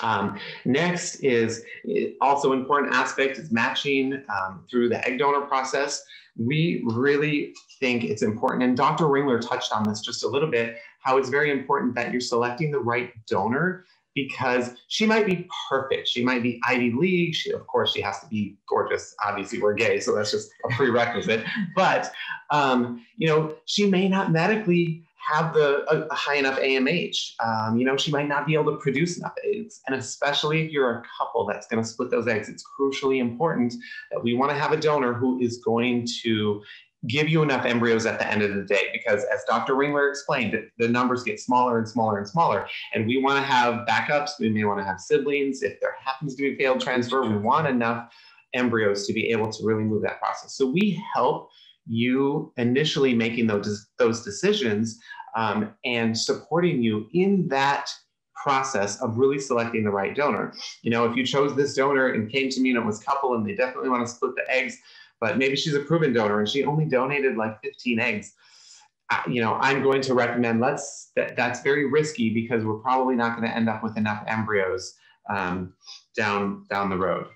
Um, next is also important aspect is matching um, through the egg donor process. We really think it's important, and Dr. Ringler touched on this just a little bit, how it's very important that you're selecting the right donor because she might be perfect. She might be Ivy League. She, of course, she has to be gorgeous. Obviously, we're gay, so that's just a prerequisite. but um, you know, she may not medically have the a, a high enough AMH. Um, you know, she might not be able to produce enough eggs. And especially if you're a couple that's going to split those eggs, it's crucially important that we want to have a donor who is going to give you enough embryos at the end of the day because as dr ringler explained the numbers get smaller and smaller and smaller. And we want to have backups. We may want to have siblings. If there happens to be failed transfer we want enough embryos to be able to really move that process. So we help you initially making those, those decisions um, and supporting you in that process of really selecting the right donor. You know, if you chose this donor and came to me and it was couple and they definitely want to split the eggs, but maybe she's a proven donor and she only donated like 15 eggs. You know, I'm going to recommend let's, that, that's very risky because we're probably not going to end up with enough embryos um, down, down the road.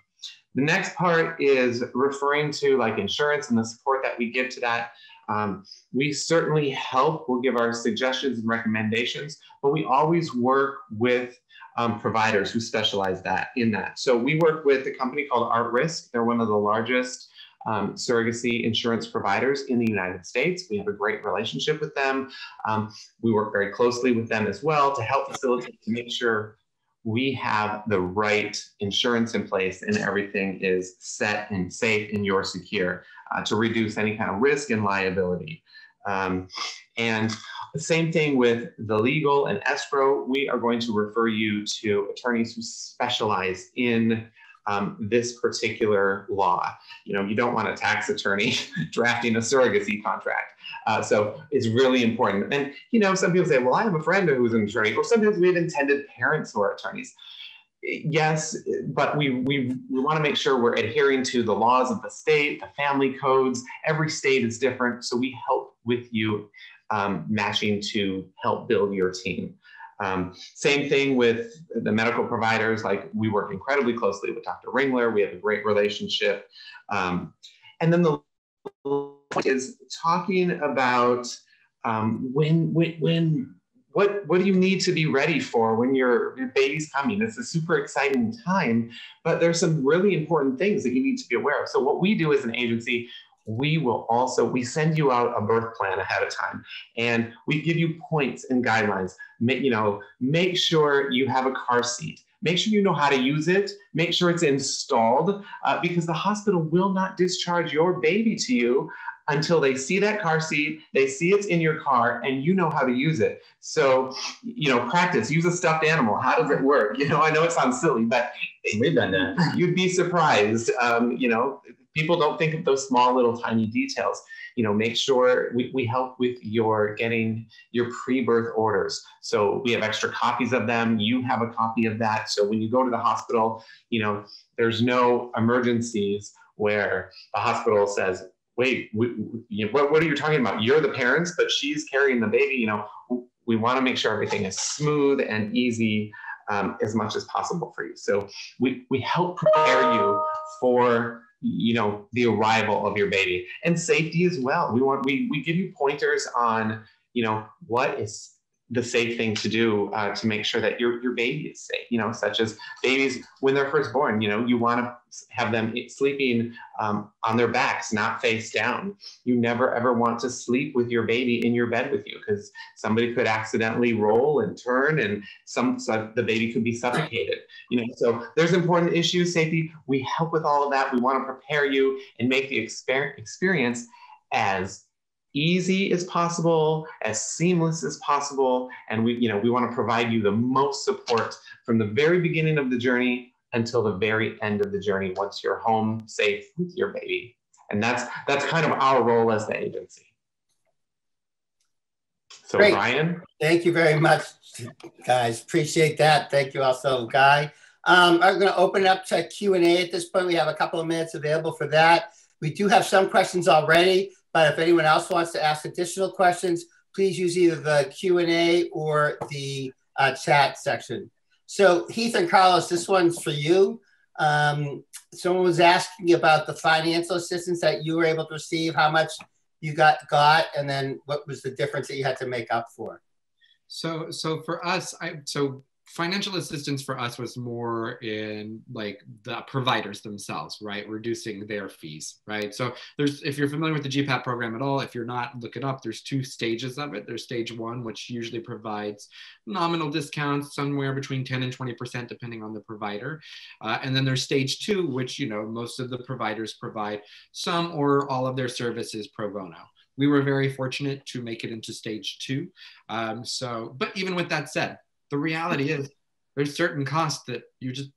The next part is referring to like insurance and the support that we give to that. Um, we certainly help, we'll give our suggestions and recommendations, but we always work with um, providers who specialize that in that. So we work with a company called Art Risk. They're one of the largest um, surrogacy insurance providers in the United States. We have a great relationship with them. Um, we work very closely with them as well to help facilitate to make sure we have the right insurance in place and everything is set and safe and you're secure uh, to reduce any kind of risk and liability. Um, and the same thing with the legal and escrow, we are going to refer you to attorneys who specialize in um, this particular law. You know, you don't want a tax attorney <laughs> drafting a surrogacy contract. Uh, so it's really important. And, you know, some people say, well, I have a friend who's an attorney, or sometimes we have intended parents who are attorneys. Yes, but we, we, we want to make sure we're adhering to the laws of the state, the family codes. Every state is different. So we help with you um, matching to help build your team. Um, same thing with the medical providers. Like we work incredibly closely with Dr. Ringler. We have a great relationship. Um, and then the point is talking about um, when, when, when, what what do you need to be ready for when your, your baby's coming it's a super exciting time but there's some really important things that you need to be aware of so what we do as an agency we will also we send you out a birth plan ahead of time and we give you points and guidelines make you know make sure you have a car seat make sure you know how to use it make sure it's installed uh, because the hospital will not discharge your baby to you until they see that car seat, they see it's in your car, and you know how to use it. So, you know, practice, use a stuffed animal. How does it work? <laughs> You know, I know it sounds silly, but
we've done that.
You'd be surprised. Um, you know, people don't think of those small little tiny details. You know, make sure we, we help with your getting your pre-birth orders. So we have extra copies of them. You have a copy of that. So when you go to the hospital, you know, there's no emergencies where the hospital says, wait, we, we, what, what are you talking about? You're the parents, but she's carrying the baby. You know, we want to make sure everything is smooth and easy um, as much as possible for you. So we, we help prepare you for you know the arrival of your baby and safety as well. We want we we give you pointers on you know what is the safe thing to do uh, to make sure that your, your baby is safe, you know, such as babies when they're first born, you know, you want to have them sleeping um, on their backs, not face down. You never ever want to sleep with your baby in your bed with you because somebody could accidentally roll and turn and some so the baby could be suffocated, you know, so there's important issues, safety. We help with all of that. We want to prepare you and make the exper- experience as easy as possible, as seamless as possible. And we, you know, we want to provide you the most support from the very beginning of the journey until the very end of the journey once you're home safe with your baby. And that's that's kind of our role as the agency. So Great. Brian.
Thank you very much, guys. Appreciate that. Thank you also, Guy. Um, I'm going to open it up to Q&A at this point. We have a couple of minutes available for that. We do have some questions already. But if anyone else wants to ask additional questions, please use either the Q&A or the uh, chat section. So Heath and Carlos, this one's for you. Um, someone was asking about the financial assistance that you were able to receive, how much you got, got, and then what was the difference that you had to make up for?
So, so for us, I, so financial assistance for us was more in like the providers themselves right? Reducing their fees right? So there's if you're familiar with the gpat program at all if you're not look it up. There's two stages of it. There's stage one which usually provides nominal discounts somewhere between 10 and 20 percent depending on the provider. Uh, and then there's stage two which you know most of the providers provide some or all of their services pro bono. We were very fortunate to make it into stage two. Um, so but even with that said the reality is there's certain costs that you just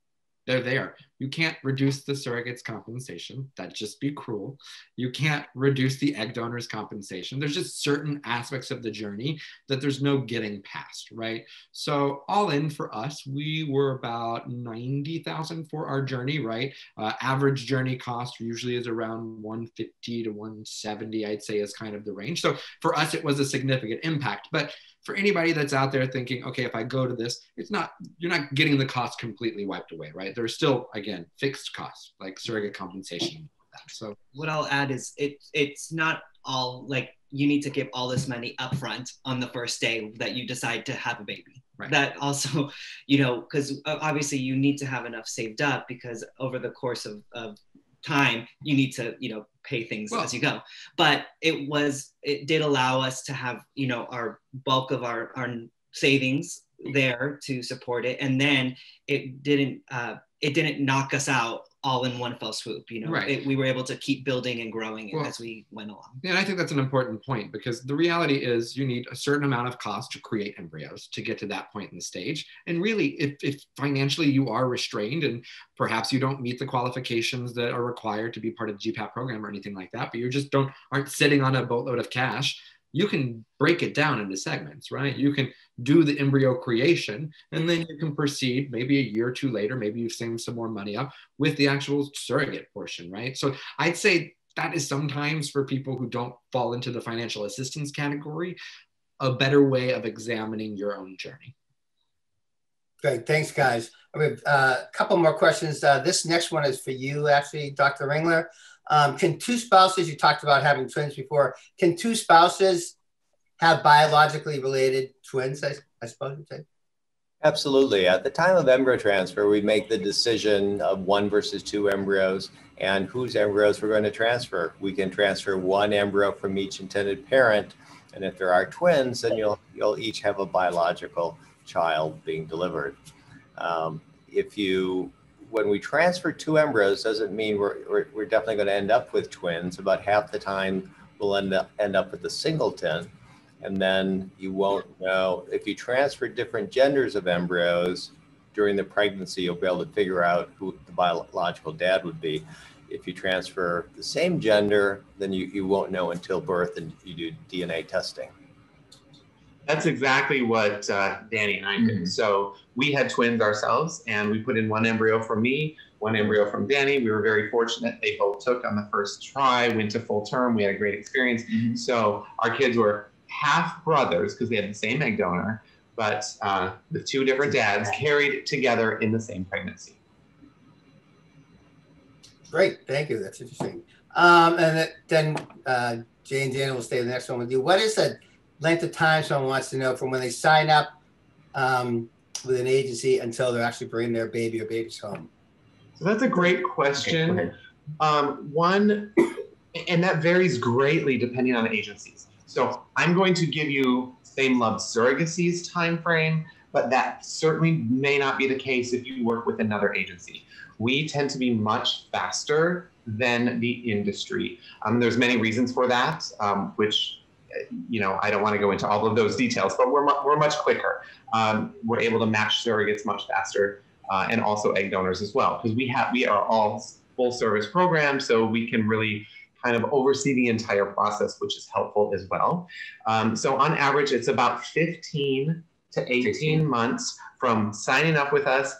they're there. You can't reduce the surrogate's compensation. That'd just be cruel. You can't reduce the egg donor's compensation. There's just certain aspects of the journey that there's no getting past, right? So all in for us, we were about 90,000 for our journey, right? Uh, average journey cost usually is around 150 to 170, I'd say is kind of the range. So for us, it was a significant impact, but for anybody that's out there thinking, okay, if I go to this, it's not, you're not getting the cost completely wiped away, right? There's still, again, fixed costs like surrogate compensation. So
what I'll add is it, it's not all like you need to give all this money upfront on the first day that you decide to have a baby. Right. That also, you know, because obviously you need to have enough saved up because over the course of, of time you need to you know pay things well, as you go but it was it did allow us to have you know our bulk of our our savings there to support it and then it didn't uh, it didn't knock us out all in one fell swoop. You know, right. It, we were able to keep building and growing well, as we went along.
Yeah, and I think that's an important point because the reality is you need a certain amount of cost to create embryos to get to that point in the stage. And really, if, if financially you are restrained and perhaps you don't meet the qualifications that are required to be part of the GPAT program or anything like that, but you just don't aren't sitting on a boatload of cash you can break it down into segments, right? You can do the embryo creation and then you can proceed maybe a year or two later, maybe you've saved some more money up with the actual surrogate portion, right? So I'd say that is sometimes for people who don't fall into the financial assistance category, a better way of examining your own journey.
Great, thanks guys. I have uh, a couple more questions. Uh, this next one is for you, actually, Dr. Ringler. Um, can two spouses, you talked about having twins before, can two spouses have biologically related twins, I, I suppose you'd say?
Absolutely. At the time of embryo transfer, we make the decision of one versus two embryos and whose embryos we're going to transfer. We can transfer one embryo from each intended parent, and if there are twins, then you'll you'll each have a biological child being delivered. Um, if you when we transfer two embryos, doesn't mean we're, we're, we're definitely going to end up with twins. About half the time, we'll end up end up with a singleton and then you won't know. If you transfer different genders of embryos during the pregnancy you'll be able to figure out who the biological dad would be. If you transfer the same gender then you, you won't know until birth and you do dna testing.
That's exactly what uh, danny and i did. Mm-hmm. so we had twins ourselves and we put in one embryo for me one embryo from danny. We were very fortunate. They both took on the first try went to full term. We had a great experience. Mm-hmm. so our kids were half brothers because they had the same egg donor, but uh, the two different dads carried together in the same pregnancy.
Great, thank you. That's interesting. Um, and then uh, Jay and Dan will stay the next one with you. What is the length of time someone wants to know from when they sign up um, with an agency until they're actually bringing their baby or babies home?
So that's a great question. Okay, um, one, and that varies greatly depending on the agencies. So I'm going to give you same love surrogacy's time frame, but that certainly may not be the case if you work with another agency. We tend to be much faster than the industry. Um, there's many reasons for that, um, which you know I don't want to go into all of those details, but we're we're much quicker. Um, we're able to match surrogates much faster, uh, and also egg donors as well, because we have we are all full service programs, so we can really kind of oversee the entire process, which is helpful as well. Um, so on average, it's about 15 to 18 months from signing up with us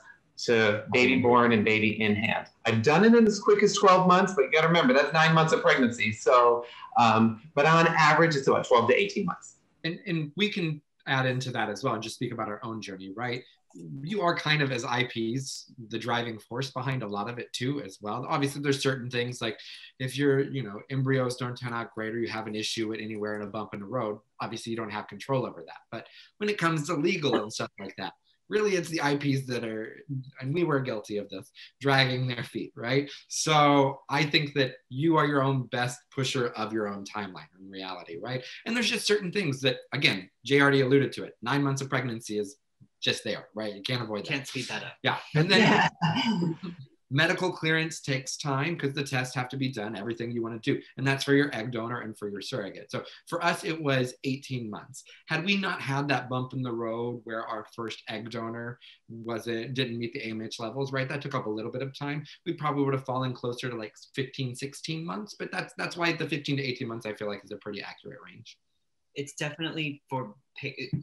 to baby born and baby in hand. I've done it in as quick as 12 months, but you got to remember that's nine months of pregnancy. So, um, but on average, it's about 12 to 18 months.
And, and we can add into that as well and just speak about our own journey, right? You are kind of as IPs the driving force behind a lot of it too as well. Obviously, there's certain things like if your you know embryos don't turn out great or you have an issue with anywhere in a bump in the road, obviously you don't have control over that. But when it comes to legal and stuff like that, really it's the IPs that are, and we were guilty of this, dragging their feet, right? So I think that you are your own best pusher of your own timeline in reality, right? And there's just certain things that, again, Jay already alluded to it. Nine months of pregnancy is just there, right? You can't avoid that.
Can't speed that up.
Yeah. And then yeah. <laughs> medical clearance takes time because the tests have to be done, everything you want to do. And that's for your egg donor and for your surrogate. So for us, it was 18 months. Had we not had that bump in the road where our first egg donor wasn't didn't meet the AMH levels, right? That took up a little bit of time. We probably would have fallen closer to like 15, 16 months. But that's that's why the 15 to 18 months I feel like is a pretty accurate range
it's definitely for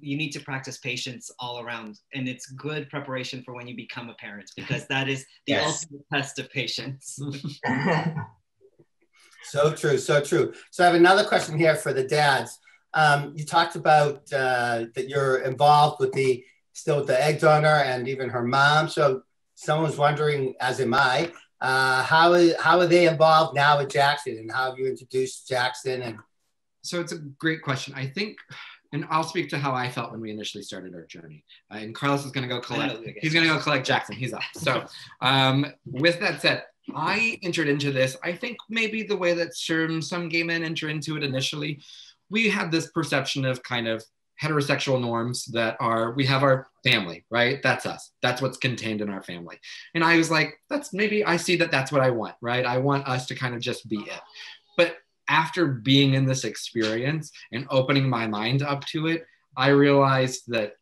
you need to practice patience all around and it's good preparation for when you become a parent because that is the yes. ultimate test of patience. <laughs> <laughs>
So true so true. So i have another question here for the dads. Um, you talked about uh, that you're involved with the still with the egg donor and even her mom. So someone's wondering as am i uh, how, is, how are they involved now with jackson and how have you introduced jackson and
so it's a great question. I think, and I'll speak to how I felt when we initially started our journey. Uh, and Carlos is going to go collect. He's going to go collect Jackson. He's up. So, <laughs> um, with that said, I entered into this. I think maybe the way that some some gay men enter into it initially, we had this perception of kind of heterosexual norms that are we have our family right that's us that's what's contained in our family and i was like that's maybe i see that that's what i want right i want us to kind of just be it but after being in this experience and opening my mind up to it, I realized that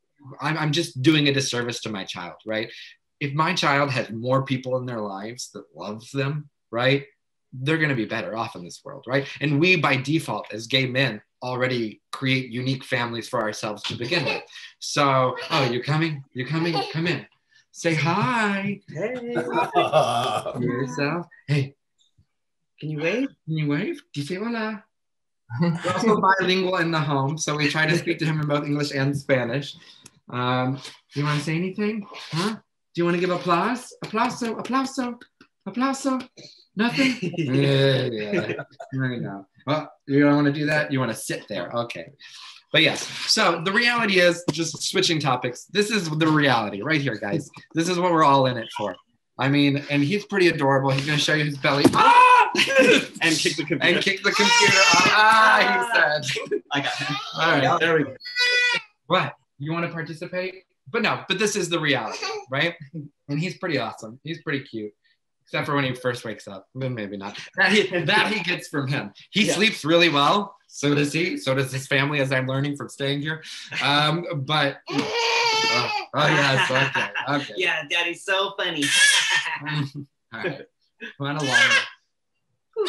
I'm, I'm just doing a disservice to my child, right? If my child has more people in their lives that loves them, right? They're going to be better off in this world, right? And we, by default, as gay men, already create unique families for ourselves to begin with. So, oh, you're coming? You're coming? Come in. Say hi. Hey. yourself. Hey, can you wave? Can you wave? Do you say hola? <laughs> We're also bilingual in the home, so we try to speak to him in both English and Spanish. Um, do you want to say anything? Huh? Do you want to give applause? Applauso, applauso, applauso. Nothing? <laughs> yeah, yeah. <laughs> I know. Well, you don't want to do that? You want to sit there. Okay. But yes, so the reality is just switching topics. This is the reality right here, guys. This is what we're all in it for. I mean, and he's pretty adorable. He's gonna show you his belly. Ah! <laughs>
and kick the computer.
and kick the computer. Ah, he said.
I got him.
All right, there we go. What? You want to participate? But no, but this is the reality, right? And he's pretty awesome. He's pretty cute. Except for when he first wakes up. Then maybe not. That he, that he gets from him. He
Yeah.
sleeps really well. So does he. So does his family, as I'm learning from staying here. Um, but oh, oh yes, okay, <laughs> okay.
Yeah, daddy's so funny. <laughs>
All right. Along. <laughs>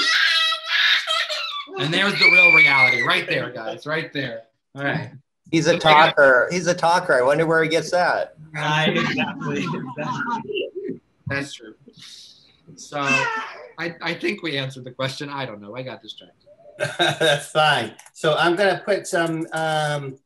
And there's the real reality right there, guys. Right there. All right.
He's a talker. He's a talker. I wonder where he gets that.
Right, exactly. exactly.
That's true. So I, I think we answered the question. I don't know. I got distracted. <laughs>
That's fine. So I'm gonna put some, um,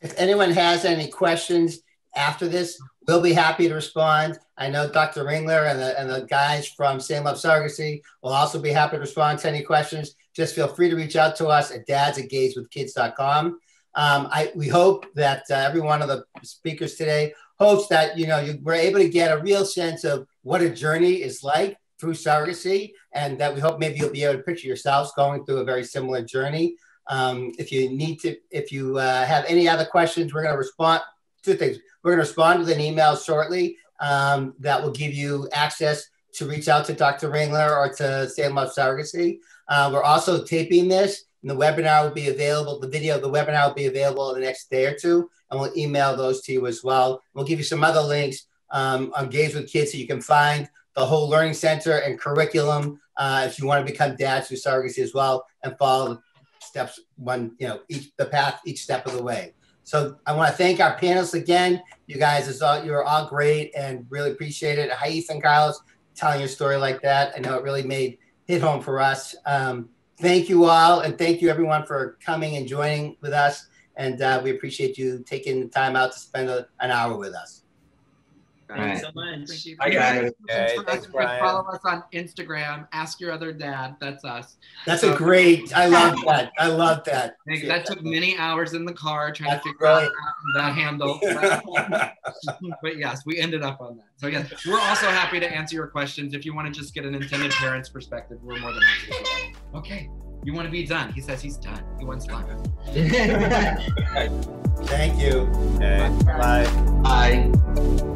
if anyone has any questions after this, we'll be happy to respond. I know Dr. Ringler and the, and the guys from Same Love Surrogacy will also be happy to respond to any questions. Just feel free to reach out to us at dads at gayswithkids.com. Um, I, we hope that uh, every one of the speakers today hopes that, you know, you were able to get a real sense of what a journey is like through surrogacy and that we hope maybe you'll be able to picture yourselves going through a very similar journey. Um, if you need to, if you uh, have any other questions, we're going to respond. Two things. We're going to respond with an email shortly um, that will give you access to reach out to Dr. Ringler or to Same Love Surrogacy. Uh, we're also taping this, and the webinar will be available. The video of the webinar will be available in the next day or two, and we'll email those to you as well. We'll give you some other links um, on Gays with Kids so you can find the whole learning center and curriculum uh, if you want to become dads through surrogacy as well and follow steps one, you know, each the path each step of the way. So I want to thank our panelists again. You guys, is all you're all great and really appreciate it. Hi, Heath and Carlos, telling your story like that. I know it really made hit home for us. Um, thank you all, and thank you everyone for coming and joining with us. And uh, we appreciate you taking the time out to spend a, an hour with us.
Thanks so much.
Thank you.
Bye, guys.
Okay, thanks, Brian.
Follow us on Instagram. Ask your other dad. That's us.
That's a great. I love <laughs> that. I love that.
Hey, That took many hours in the car trying
That's
to figure out
right.
that handle. <laughs> but yes, we ended up on that. So yes, we're also happy to answer your questions. If you want to just get an intended parent's perspective, we're more than happy to do that. Okay, you want to be done? He says he's done. He wants done. <laughs>
Thank you.
Okay, bye.
Bye.